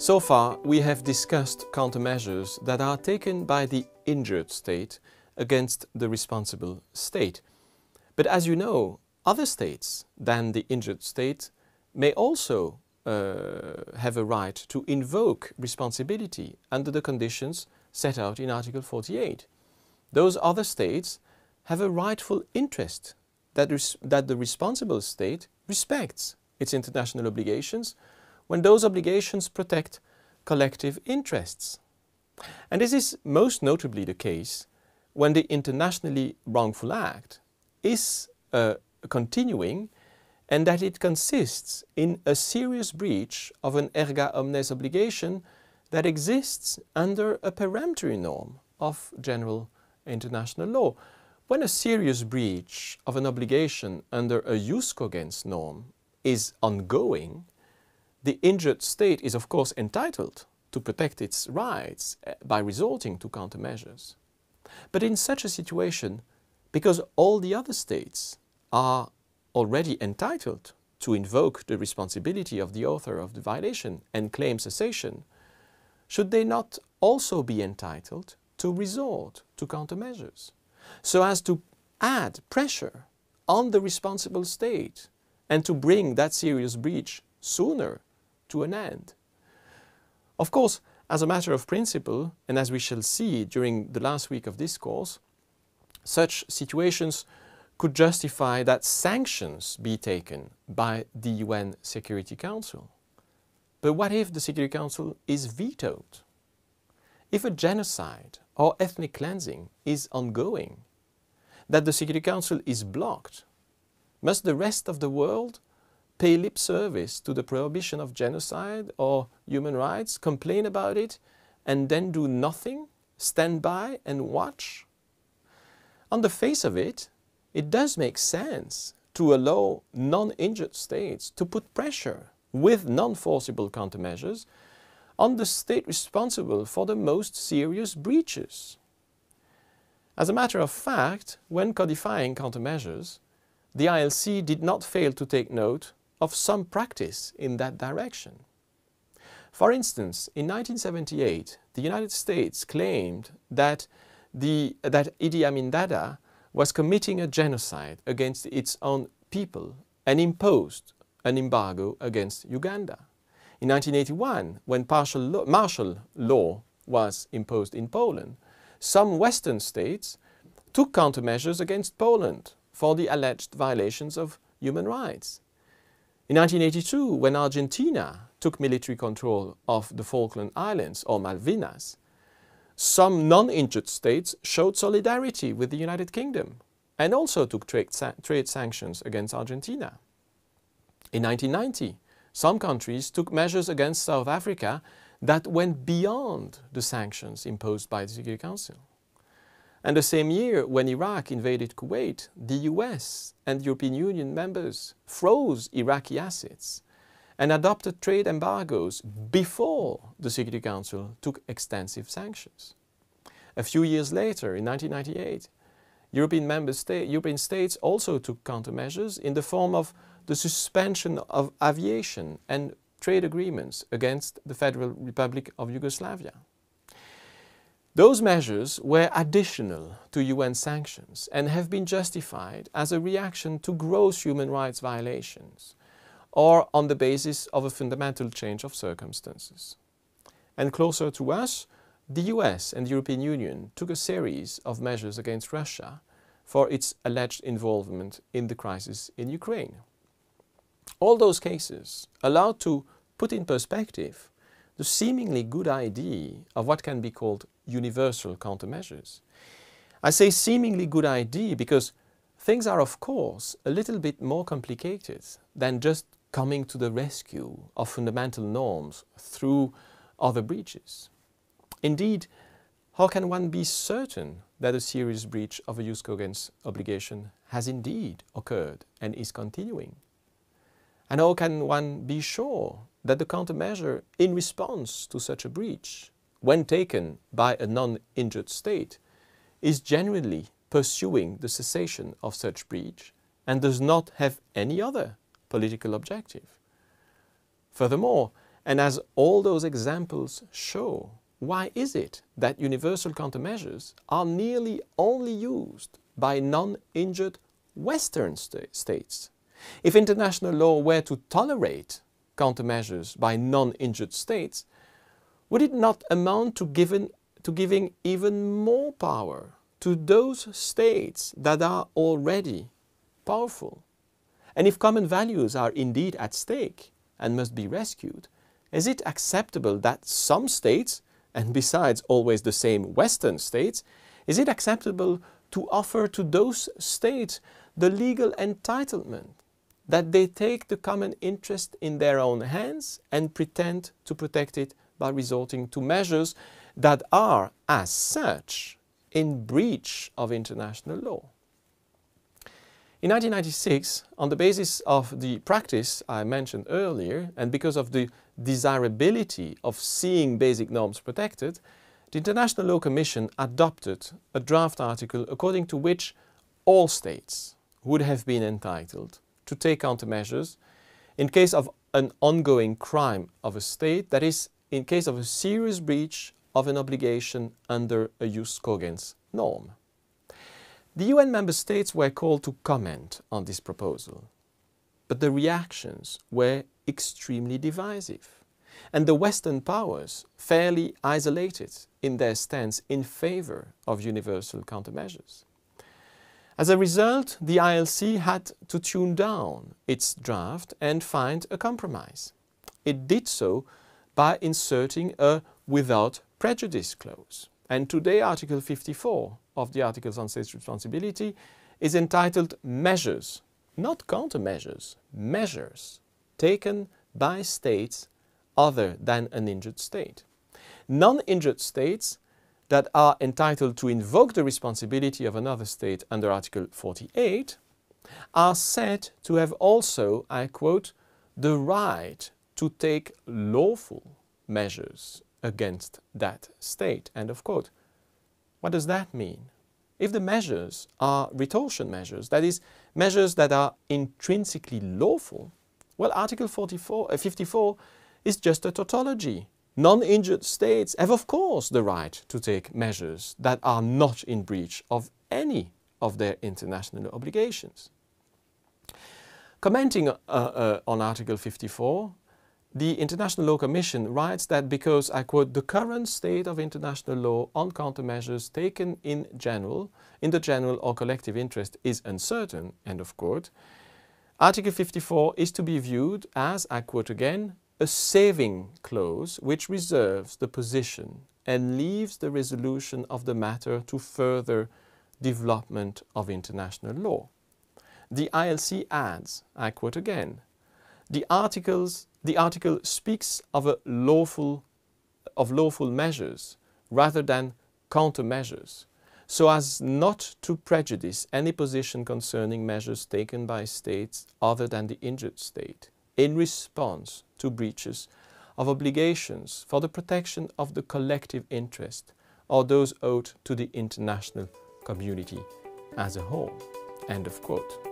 So far, we have discussed countermeasures that are taken by the injured state against the responsible state. But as you know, other states than the injured state may also uh, have a right to invoke responsibility under the conditions set out in Article 48. Those other states have a rightful interest that, that the responsible state respects its international obligations when those obligations protect collective interests. And this is most notably the case when the internationally wrongful act is uh, continuing and that it consists in a serious breach of an erga omnes obligation that exists under a peremptory norm of general international law. When a serious breach of an obligation under a jus cogens norm is ongoing, the injured state is of course entitled to protect its rights eh, by resorting to countermeasures. But in such a situation, because all the other states are already entitled to invoke the responsibility of the author of the violation and claim cessation, should they not also be entitled to resort to countermeasures so as to add pressure on the responsible state and to bring that serious breach sooner to an end. Of course, as a matter of principle, and as we shall see during the last week of this course, such situations could justify that sanctions be taken by the UN Security Council. But what if the Security Council is vetoed? If a genocide or ethnic cleansing is ongoing, that the Security Council is blocked, must the rest of the world pay lip service to the prohibition of genocide or human rights, complain about it, and then do nothing, stand by and watch? On the face of it, it does make sense to allow non-injured states to put pressure with non-forcible countermeasures on the state responsible for the most serious breaches. As a matter of fact, when codifying countermeasures, the ILC did not fail to take note of some practice in that direction. For instance, in 1978, the United States claimed that, the, that Idi Amin Dada was committing a genocide against its own people and imposed an embargo against Uganda. In 1981, when law, martial law was imposed in Poland, some Western states took countermeasures against Poland for the alleged violations of human rights. In 1982, when Argentina took military control of the Falkland Islands or Malvinas, some non-injured states showed solidarity with the United Kingdom and also took trade, sa trade sanctions against Argentina. In 1990, some countries took measures against South Africa that went beyond the sanctions imposed by the Security Council. And the same year, when Iraq invaded Kuwait, the US and European Union members froze Iraqi assets and adopted trade embargoes before the Security Council took extensive sanctions. A few years later, in 1998, European, member state, European states also took countermeasures in the form of the suspension of aviation and trade agreements against the Federal Republic of Yugoslavia. Those measures were additional to UN sanctions and have been justified as a reaction to gross human rights violations or on the basis of a fundamental change of circumstances. And closer to us, the US and the European Union took a series of measures against Russia for its alleged involvement in the crisis in Ukraine. All those cases allowed to put in perspective the seemingly good idea of what can be called universal countermeasures. I say seemingly good idea because things are of course a little bit more complicated than just coming to the rescue of fundamental norms through other breaches. Indeed, how can one be certain that a serious breach of a jus cogens obligation has indeed occurred and is continuing? And how can one be sure that the countermeasure in response to such a breach when taken by a non-injured state, is genuinely pursuing the cessation of such breach and does not have any other political objective. Furthermore, And as all those examples show, why is it that universal countermeasures are nearly only used by non-injured Western st states? If international law were to tolerate countermeasures by non-injured states, would it not amount to, to giving even more power to those states that are already powerful? And if common values are indeed at stake and must be rescued, is it acceptable that some states, and besides always the same Western states, is it acceptable to offer to those states the legal entitlement that they take the common interest in their own hands and pretend to protect it by resorting to measures that are, as such, in breach of international law. In 1996, on the basis of the practice I mentioned earlier, and because of the desirability of seeing basic norms protected, the International Law Commission adopted a draft article according to which all states would have been entitled to take countermeasures in case of an ongoing crime of a state, that is, in case of a serious breach of an obligation under a jus cogens norm. The UN member states were called to comment on this proposal, but the reactions were extremely divisive, and the Western powers fairly isolated in their stance in favor of universal countermeasures. As a result, the ILC had to tune down its draft and find a compromise. It did so by inserting a without prejudice clause. And today Article 54 of the Articles on States Responsibility is entitled Measures, not countermeasures, measures taken by states other than an injured state. Non-injured states that are entitled to invoke the responsibility of another state under Article 48 are said to have also, I quote, the right to take lawful measures against that state, end of quote. What does that mean? If the measures are retaliation measures, that is, measures that are intrinsically lawful, well, Article 44, uh, 54 is just a tautology. Non-injured states have, of course, the right to take measures that are not in breach of any of their international obligations. Commenting uh, uh, on Article 54, the International Law Commission writes that because, I quote, the current state of international law on countermeasures taken in general, in the general or collective interest is uncertain, end of quote, Article 54 is to be viewed as, I quote again, a saving clause which reserves the position and leaves the resolution of the matter to further development of international law. The ILC adds, I quote again, the articles the article speaks of a lawful of lawful measures rather than countermeasures so as not to prejudice any position concerning measures taken by states other than the injured state in response to breaches of obligations for the protection of the collective interest or those owed to the international community as a whole. End of quote.